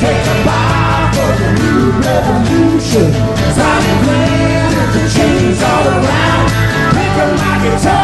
Take a bow for the new revolution. Time Stop playing the chains all around. Pick up my guitar.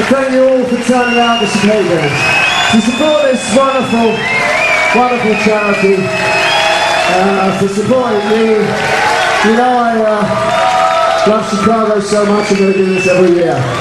I thank you all for turning out this occasion to support this wonderful, wonderful charity, uh, for supporting me. You know I uh, love Chicago so much, I'm going to do this every year.